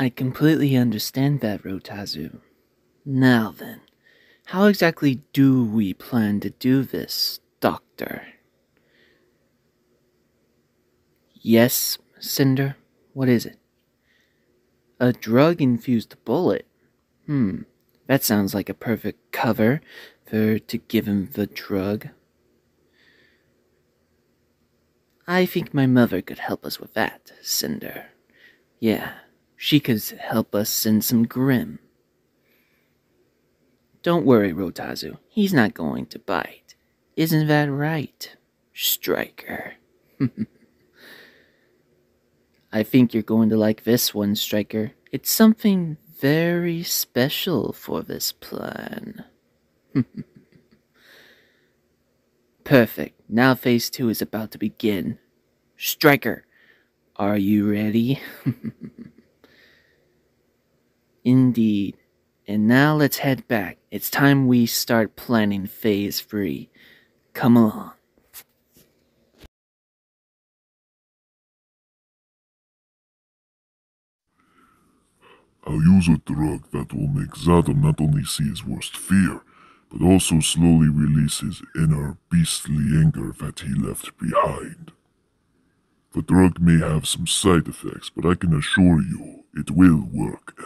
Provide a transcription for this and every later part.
I completely understand that, Rotazu. Now then, how exactly do we plan to do this, Doctor? Yes, Cinder? What is it? A drug infused bullet? Hmm, that sounds like a perfect cover for to give him the drug. I think my mother could help us with that, Cinder. Yeah, she could help us send some Grim. Don't worry, Rotazu. He's not going to bite. Isn't that right, Striker? I think you're going to like this one, Striker. It's something very special for this plan. Perfect. Now phase two is about to begin. Striker, are you ready? Indeed. And now let's head back. It's time we start planning phase three. Come along. I'll use a drug that will make Zadam not only see his worst fear, but also slowly release his inner beastly anger that he left behind. The drug may have some side effects, but I can assure you it will work.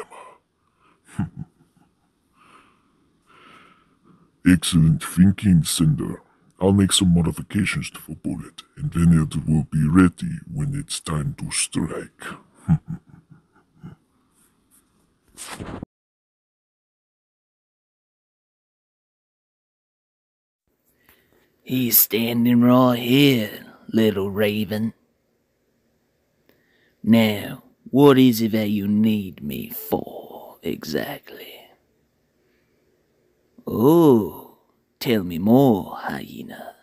Hmm. Excellent thinking, Cinder. I'll make some modifications to the bullet, and then it will be ready when it's time to strike. He's standing right here, little raven. Now, what is it that you need me for, exactly? Oh, tell me more, hyena.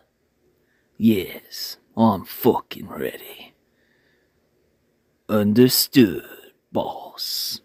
Yes, I'm fucking ready. Understood, boss.